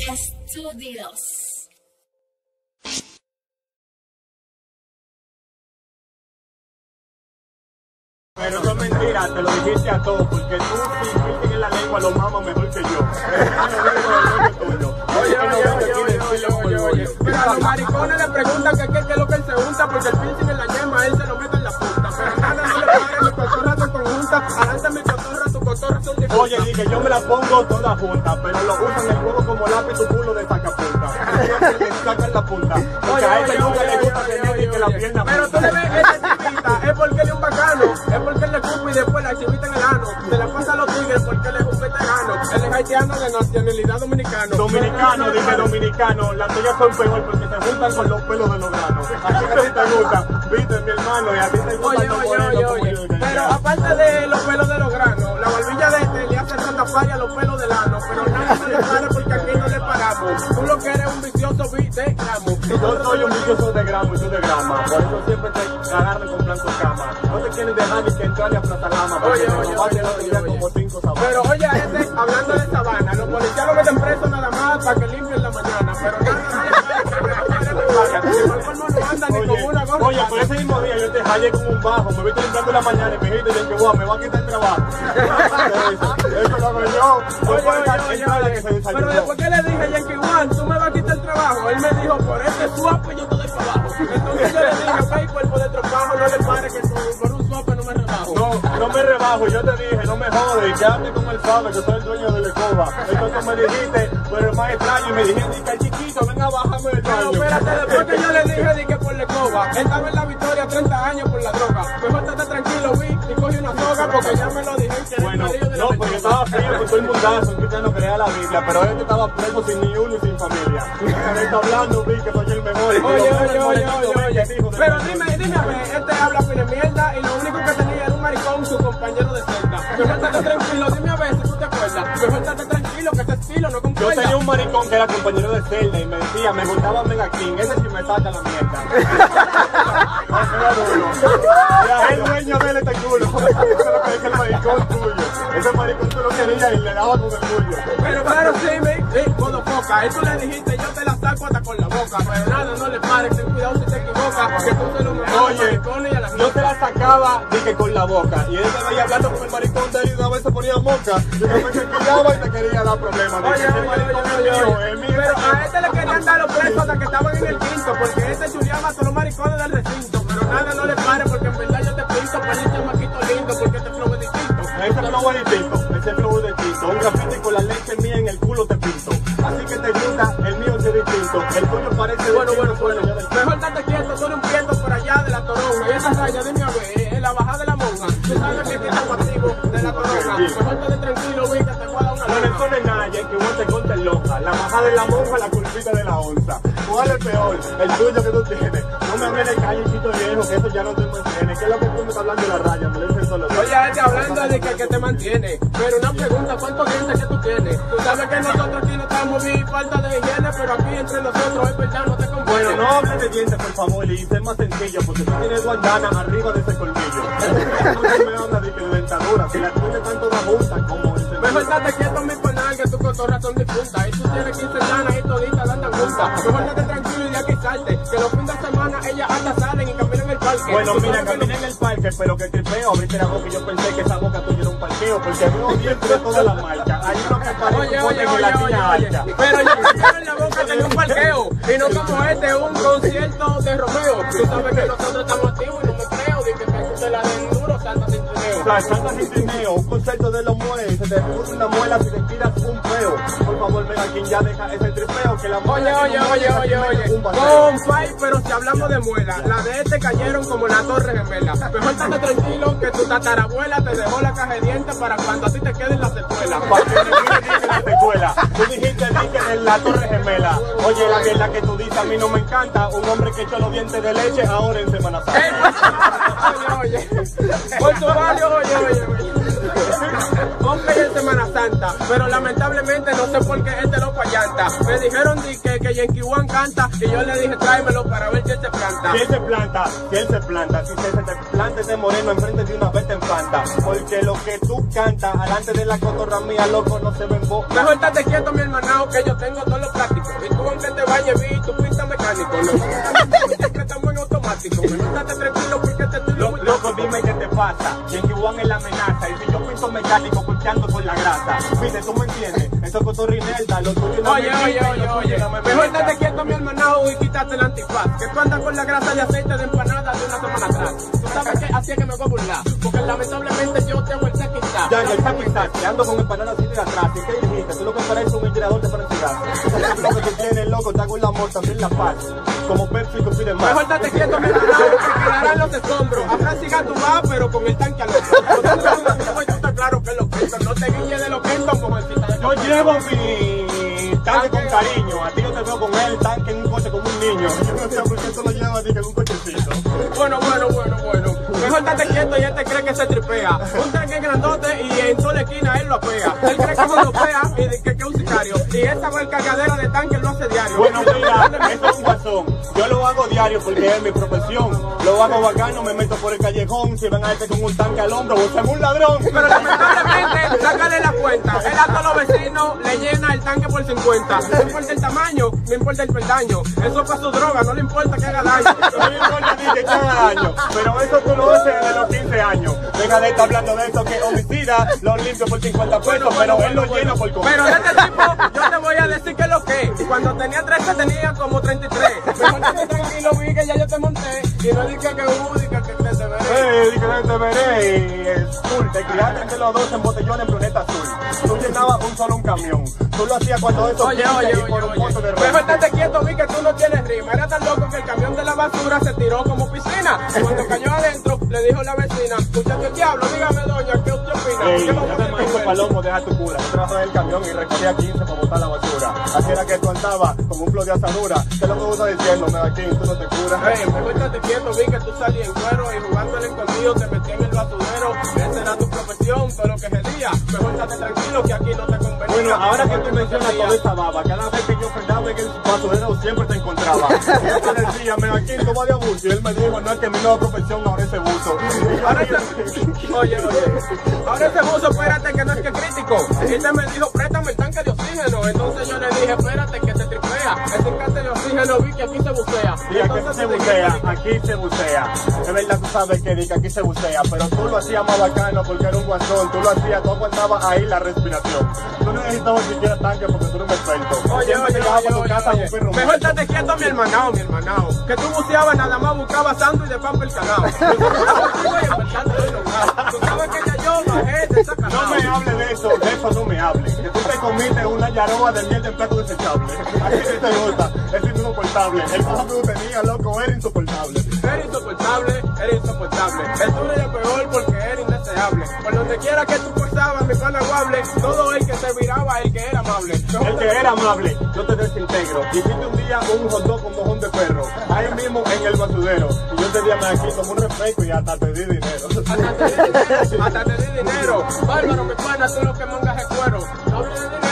Studios. Pero eso es mentira, te lo dijiste a todos, porque tú si piercing en la lengua lo mamas mejor que yo. Oye, oye, oye, oye, oye, oye, oye. Pero a los maricones le preguntan que qué es lo que él se unta, porque el piercing en la yema él se lo mete en la punta. Pero nada, no le pare, mi cotorra son conjuntas. Adelante mi Oye, dije, yo me la pongo toda junta, pero lo usan el juego como lápiz tu culo de sacapunta. Siempre le sacan la punta. Porque a este nunca le gusta tener que la pierna Pero tú le ves esa chivita, es porque él es un bacano, es porque él le cupa y después la chivita en el ano. Se la pasa a los tigres porque él es un veterano. Él es haitiano de nacionalidad dominicano. Dominicano, dije dominicano, las tuyas son peor porque se juntan con los pelos de los granos. Así que a ti te gusta, viste mi hermano, y a ti te gusta Oye, oye, oye, oye. Pero aparte de los pelos de los granos, falla a los pelos del ano. Pero nada se le para porque aquí no le paramos. Tú lo que eres un vicioso vi- de gramo. Yo soy un vicioso de gramo y tú de grama, por eso siempre te agarran con blanco cama. No te quieres dejar ni que entrar ni a Plaza Lama, Oye, oye, oye, oye, como cinco. Pero oye, este, hablando de sabana, los policías lo meten preso nada más para que limpien la mañana. Pero nada, no no anda ni con una gorra. Oye, por mismo hallé con un bajo, me viste limpiando la mañana y me dijiste que guau, me va a quitar el trabajo. Eso lo hago yo. Que Pero después que le dije, Yankee Juan, tú me vas a quitar el trabajo, él me dijo, por este suape yo te doy para abajo. Entonces yo le dije, ok, cuerpo de tropajo, no le pare que tú, por un suape no me rebajo. No, no me rebajo, yo te dije, no me jodes, quédate con el sabe que soy el dueño de la escoba. Entonces me dijiste, pero es más extraño, y me dijiste que chiquito, venga, bájame del Pero baño. espérate, después que yo le dije, di él estaba en la victoria 30 años por la droga. Mejor estate tranquilo, vi, y coge una soga, porque ya me lo dije, que Bueno, marido de la no, porque estaba frío con todo el mundazo, un cristiano lea la Biblia, pero este estaba preso sin ni uno y sin familia. Me está hablando, vi que soy el mejor. y Oye, oye, oye, oye, oye. Pero dime, dime a ver, este habla pile mierda y lo único que tenía era un maricón, su compañero de celda. Mejor estate tranquilo, dime a ver si tú te acuerdas. Mejor estate tranquilo, que ese estilo no Yo tenía un maricón que era compañero de celda y me decía, me gustaba Mega King, ese sí me saca la mierda. Era el dueño de él este culo. Eso es lo que el maricón tuyo. Ese maricón tú lo querías y le daba con el tuyo. Pero claro, sí, me, sí, modo foca. Eso le dijiste, yo te la saco hasta con la boca. Pero nada, no le pares, ten cuidado si te equivocas. Que tú se lo Oye, yo te la sacaba, dije con la boca. Y él te veía hablando con el maricón de él y una vez se ponía moca. Y una vez se quillaba y te quería problemas. Oye, oye, "Ese maricón oye, oye, oye. mío. Pero a este le querían dar los presos hasta que estaban en el quinto, porque este chuleaba a los maricones del recinto. Pero nada, no le pare, porque en verdad yo te pinto para este maquito lindo, porque este flow es distinto. Ese flow es distinto, ese flow es distinto. Un grafiti con la leche mía en el culo te pinto. Así que te gusta, el mío es distinto. El tuyo parece Bueno, bueno, bueno. Mejor date quieto, eres un prieto por allá de la toronja. Y esa raya, dime El tuyo que tú tienes. No me hables de calle, chito viejo, que eso ya no te mantiene. ¿Qué es lo que tú me estás hablando de la raya? Me lo dicen solo. Oye, este hablando de que, que te mantiene. Pero una pregunta, ¿cuántos dientes que tú tienes? Tú sabes que nosotros aquí no estamos bien falta de higiene, pero aquí entre nosotros es verdad, no te conviene. Bueno, no hables de dientes, por favor, y sé más sencillo, porque tú tienes dos andanas arriba de ese colmillo. No me hablas de que de dentadura, si la tuya tanto da junta como estate quieto, mi que tu cotorra son difuntas. Y tú tienes 15 lanas y toditas andan juntas. Mejor estate tranquilo y de aquí salte. Que los fines de semana ellas hasta salen y caminan en el parque. Bueno, Tú mira, que caminé en el parque, pero que tripeo, abriste la boca y yo pensé que esa boca tuya era un parqueo, porque veo dientes de todas las marcas. Hay uno que parece Oye, oye, oye, de la oye. Pero yo en la boca tenía un parqueo. Y no como este, un concierto de Romeo. Tú sabes que nosotros estamos activos y no me creo. Que la duro, sin trineo. Un concepto de los mueles, se te puso una muela si te un peo. Mira, quien ya deja ese tripeo, que la Oye, oye, que oye, oye, oye. Compay, pero si hablamos de muela, la de este cayeron como la torre gemela. Mejor estate tranquilo que tu tatarabuela te dejó la caja de dientes para cuando a ti te queden las secuelas. Para que me mire, dice la secuela. Tú dijiste, dije en la torre gemela. Oye, la que la que tú dices a mí no me encanta. Un hombre que echó los dientes de leche ahora en Semana Santa. Oye, oye. Por tu barrio, oye, oye, oye. Hombre en Semana Santa, pero lamentablemente no sé por qué este loco allá. llanta. Me dijeron di que, que Yankee One canta y yo le dije tráemelo para ver si él se planta. Si él se planta, si él se planta, si se, se te planta ese moreno enfrente de una vez te enfanta. Porque lo que tú cantas, alante de la cotorra mía, loco, no se ven boca. Mejor estate quieto, mi hermanao, que yo tengo todo lo práctico. Y tú aunque te bañes, vi, tú pinta mecánico. Estamos en automático. Mejor estate tranquilo porque te estoy Lo- loco, dime qué te pasa. Yankee One es la amenaza. Y si yo pinto mecánico, pulseando con la grasa. Viste, tú me entiendes. Eso es cotorrinelda, lo tuyo no Oye, me oye, oye, oye. me Mejor estate quieto, mi hermanao, y quítate el antifaz. Que tú andas con la grasa de aceite de empanada de una semana atrás. Tú sabes que así es que me voy a burlar. Porque lamentablemente yo el sequita. Ya, ando con empanadas así de atrás. ¿Y qué dijiste? Tú lo que pareces un de. Lo que tú tienes, loco, te hago el amor, también la paz. Como Pepsi, más. Mejor estate quieto, quedarán los escombros. Habrá siga tu va, pero con el tanque al hombro. Tú estás claro que lo que no te de lo que es mujercita. Yo llevo mi tanque con cariño. A ti yo te veo con el tanque en un coche como un niño. Yo no sé por qué tú lo llevas ni que en un cochecito. Mejor estate quieto y él te cree que se tripea. Un tanque grandote y en toda la esquina él lo apea. Él cree que se lo pea y que, que es un sicario. Y esa fue el cargadera de tanque lo hace diario. Bueno, mira, eso es un guasón. Yo lo hago diario porque es mi profesión. Lo hago bacano, me meto por el callejón. Si ven a este con un tanque al hombro, vos sos un ladrón. Pero lamentablemente, sácale la cuenta. Él a todos los vecinos le llena el tanque por 50. No importa el tamaño, no importa el peldaño. Eso es para su droga, no le importa que haga daño. No me importa ni que haga daño, pero eso tú lo haces desde los 15 años. Deja de estar hablando de eso que homicida lo limpio por 50 pesos, pero él lo llena por comer. Pero de este tipo, yo te voy a decir que lo que. Cuando tenía 13 tenía como 33. Mejor estate tranquilo, vi que ya yo te monté. Y no dije que hubo, dije que te, veré. Eh, di que te veré cool. Te criaste entre los dos en botellón en planeta azul. Tú llenabas un solo un camión. Tú lo hacías cuando eso Oye, oye, oye, por un pozo de ron. estate quieto, vi que tú no tienes rima. Era tan loco que el camión de la basura se tiró como piscina. Y cuando cayó adentro, le dijo la vecina, escucha el diablo, dígame doña, ¿qué usted opina? Ey, ¿Qué vamos a palomo, deja tu cura. En el camión y recogía 15 para botar la basura. Así era que tú andabas con un flow de asadura. ¿Qué es lo que estás diciendo, Medaquín? Tú no te curas. Hey, mejor estate quieto, vi que tú salías en cuero y jugando al escondido te estate tranquilo que aquí no te convenía. Bueno, ahora que tú mencionas toda esa baba, cada vez que yo frenaba en el basurero siempre te encontraba. Yo te decía, Medaquín, tú vas de abuso. Y él me dijo, no es que mi nueva profesión ahora es ese buzo. Ahora ese, oye, oye, ahora ese buzo, espérate que no es que crítico. Y te me dijo, préstame el tanque de oxígeno. Entonces yo le dije, espérate que te tripea. Ese tanque de oxígeno vi que aquí se bucea. Y aquí se bucea, aquí se bucea. Es verdad, tú sabes que, di que aquí se bucea, pero tú lo hacías más bacano porque era un guasón. Tú lo hacías, tú aguantabas ahí la respiración. Tú no necesitabas siquiera tanque porque tú eres un experto. Oye, oye, oye, oye, casa oye. Mejor muerto. estate quieto, mi hermanao, mi hermanao. Que tú buceabas, nada más buscabas sándwich de pan pelcanao. Tú sabes que ya yo bajé No me hable de eso, de eso no me hable. Que tú te comiste una yaroa de miel de plato desechable. Te gusta, es insoportable. El paso que tú tenías, loco, era insoportable. Eres insoportable, eres insoportable. El tuyo era peor porque era indeseable. Por donde quiera que tú forzabas, mi pana guable, todo el que se viraba, el que era amable. El que era amable, yo te desintegro. Hiciste un día un hot dog con mojón de perro. Ahí mismo en el basurero. Y yo te di aquí como un refresco y hasta te di dinero. Hasta te di dinero, hasta te di dinero. Bárbaro, mi pana, tú lo que mangas es cuero. No dinero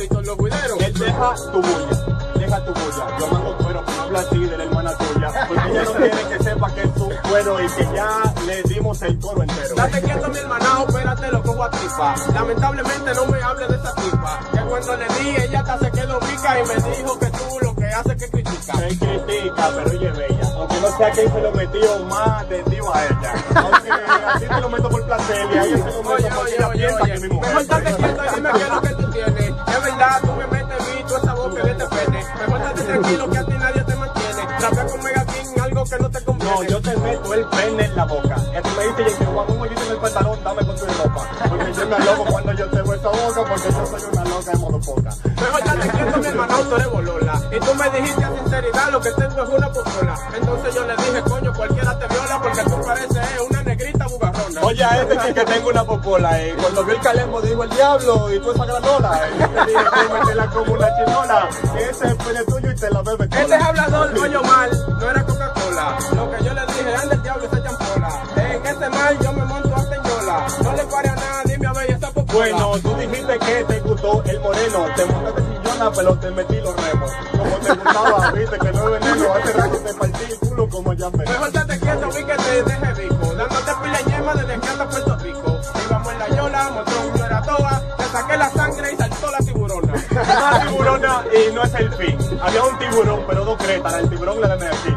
deposito en los guideros. Él deja tu bulla, deja tu bulla. Yo mando cuero, habla así de la hermana tuya. Porque ella no quiere que sepa que es tu cuero y que ya le dimos el coro entero. Date quieto, mi hermanao, espérate, lo cojo a tripa. Lamentablemente no me hable de esa tipa. Que cuando le di, ella hasta se quedó pica y me dijo que tú lo que haces que critica. Se critica, pero ella es bella. Aunque no sea que se lo metió más de tío a ella. Aunque así te lo meto por placer y a ella se lo Porque yo me aloco cuando yo te esa boca, porque yo soy una loca de modo poca. Mejor date quieto, mi hermano, tú eres bolola. Y tú me dijiste a sinceridad, lo que tengo es una popola. Entonces yo le dije, coño, cualquiera te viola porque tú pareces una negrita bugarrona. Oye, a este que, que tengo una popola, eh. Cuando vio el calemo dijo el diablo y tú esa granola. Eh. Yo te dije, cómetela como una chinola. Ese es el tuyo y te la bebes Este es hablador, coño mal, no era Coca-Cola. Lo que yo le dije, Bueno, tú dijiste que te gustó veneno. Te montaste sillona, pero te metí los remos. Como te gustaba, viste que no es veneno. Hace rato te partí el culo como ya me. Mejor te quieto, vi que te deje rico. Dándote pila ñema desde que anda Puerto Rico. Íbamos en la yola, mostró un Una tiburona y no es el fin. Había un tiburón, pero dos cretas. El tiburón la de aquí.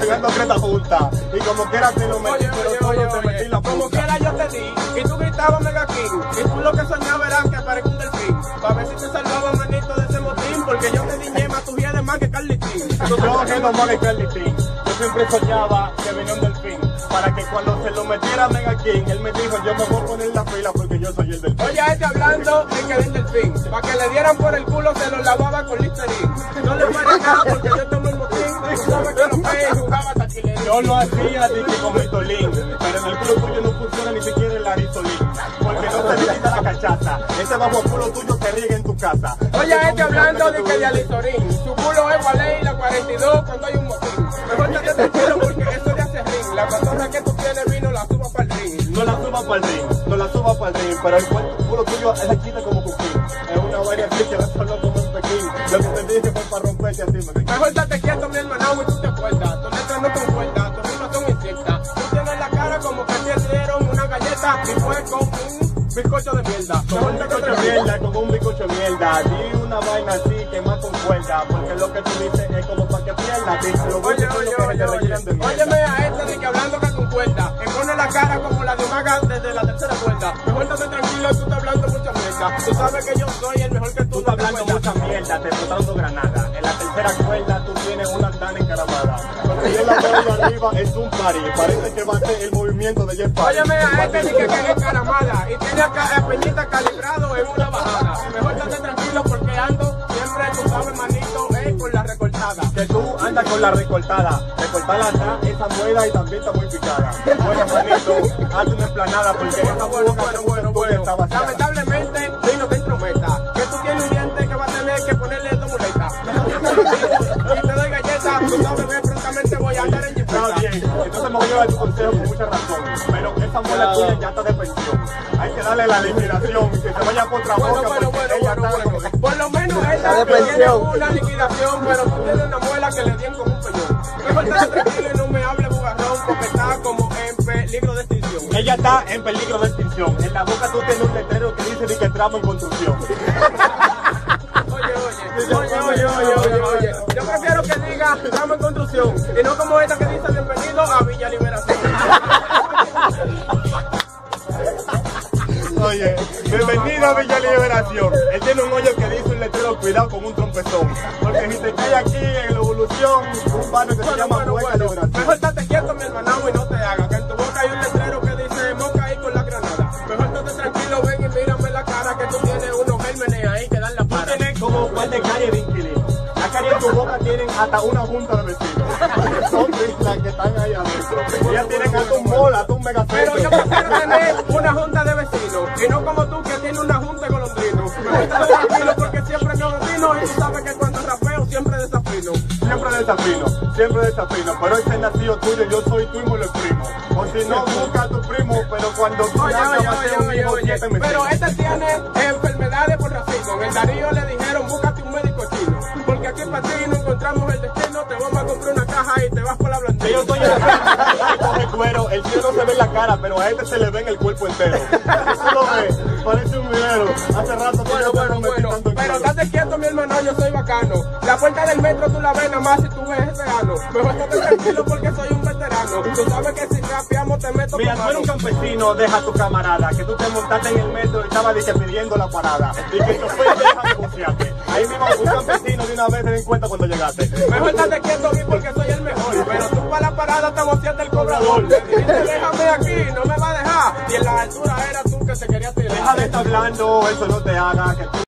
Pegan dos cretas juntas. Y como quiera te lo metí, pero oye, oye, te metí la Como punta. quiera yo te di. Y tú gritabas Mega King. Y tú lo que soñabas era que aparezca un delfín. Pa' ver si te salvaba manito de ese motín. Porque yo te di ñema, tu de más que Carly King. Yo normal en Carly King. Yo siempre soñaba que venía un delfín. Para que cuando se lo metiera Mega King, él me dijo, yo me voy a poner la fila porque yo soy el delfín. Oye, a este hablando de que del delfín. Pa' que le dieran por el culo, se lo lavaba con Listerine. No le pare nada porque yo tomo el motín. Que los jugaba. Yo lo hacía dije con mi tolín, pero en el culo tuyo no funciona ni siquiera el arizolín, porque no te necesita la cachaza, ese bajo culo tuyo te riega en tu casa. Oye, a este hablando de que de Alizorín. Su culo es Waley, la 42 cuando hay un motín. Mejor te tranquilo porque eso de hace ring. La cotorra que tú tienes vino la suba para el ring. No la suba para el ring, no la suba para el pero el culo tuyo es quita como cuquín. Es una así que la sonó como un pequín. Lo que te dije fue para romperte así, me Mejor date quieto, mi hermano, y tú te acuerdas. Tu letra no concuerda, tus rimas son inciertas. Tú tienes la cara como que te dieron una galleta y fue con un bizcocho de mierda. Con un bizcocho de mierda, con un bizcocho de mierda. Di una vaina así que más concuerda, porque lo que tú dices es como para que pierdas. Oye, bueno es oye, lo que oye, te oye. rellenan de mierda. Óyeme a de que hablando que concuerda. Que pone la cara como la de Maga desde la tercera cuerda. Mejor date tranquilo, tú estás hablando mucha mierda. Tú sabes que yo soy el mejor que tú. Tú estás no hablando mucha mierda, te botaron dos granadas. En la tercera cuerda tú tienes una antana encaramada. Cuando yo la veo arriba es un party. Parece que va a ser el movimiento de Jeff Party. Óyeme a este que, que es caramada y tiene acá a Peñita calibrado en una bajada. Mejor date tranquilo porque ando siempre, tú sabes, manito, Andas con la recortada. Recortada está esa muela y también está muy picada. Bueno, manito, hazte una esplanada porque esa Bueno, bueno, bueno, bueno. está. Lamentablemente, vino te intrometa. Que tú tienes un diente que va a tener que ponerle dos muletas. Y te doy galletas, tú sabes que prontamente voy a andar en Está bien, entonces me voy a dar tu consejo con mucha razón. Pero esa muela tuya ya está de pensión. Hay que darle la liquidación, que se vaya por otra Bueno, boca bueno, porque ella está Está de pensión. una liquidación, pero tú tienes una muela que le dieron con un peñón. Mejor estate tranquilo y no me hable bugarrón porque está como en peligro de extinción. Ella está en peligro de extinción. En la boca tú tienes un letrero que dice que tramo en construcción. Oye, oye, oye, oye, oye, oye, oye. Yo prefiero que diga estamos en construcción y no como esta que dice bienvenido a Villa Liberación. Oye, bienvenido a Villa Liberación. Él tiene un hoyo que dice cuidado con un trompezón. Porque si te cae aquí en la evolución, un barrio que se llama bueno, bueno. Mejor estate quieto, mi hermanao, y no te hagas. Que en tu boca hay un letrero que dice moca ahí con la granada. Mejor estate tranquilo, ven y mírame la cara que tú tienes unos gérmenes ahí que dan la Tú para. tienes como un par de caries de inquilino. Las caries en tu boca tienen hasta una junta de vecinos. Son las que están ahí adentro. Ellas tienen hasta un mall, hasta un megacentro. Pero yo prefiero tener una junta de vecinos y no como tú que tienes una junta desafino, siempre desafino. Pero ese nacido tuyo, yo soy tu y me lo exprimo. O si no, busca a tu primo, pero cuando tú Oye, oye, oye, un oye, hijo oye. meses. Pero este tiene enfermedades por racismo. En el Darío le dijeron, búscate un médico chino. Porque aquí para ti no encontramos el destino. Te vamos a comprar una caja y te vas por la Que blandina. yo soy el tipo de cuero, el tío no se ve en la cara, pero a este se le ve en el cuerpo entero. Tú lo ves, parece un minero. Hace rato Bueno, bueno, bueno, en pero date quieto mi hermano, yo soy bacano. La puerta del metro tú la ves nada más si tú ves ese ano. Mejor estate tranquilo porque soy un veterano. Tú sabes que si rapeamos te meto Mira, tú eres un campesino, deja a tu camarada, que tú te montaste en el metro y estaba dice, pidiendo la parada. Y que el chofer deja negociarte. Ahí mismo un campesino de una vez te den cuenta cuando llegaste. Mejor date quieto a mí porque soy el mejor. Pero tú para la parada te boceaste el cobrador. Dijiste déjame aquí, no me va a dejar. Y en la altura era tú que te querías tirar. Deja de estar hablando, eso no te haga, que tú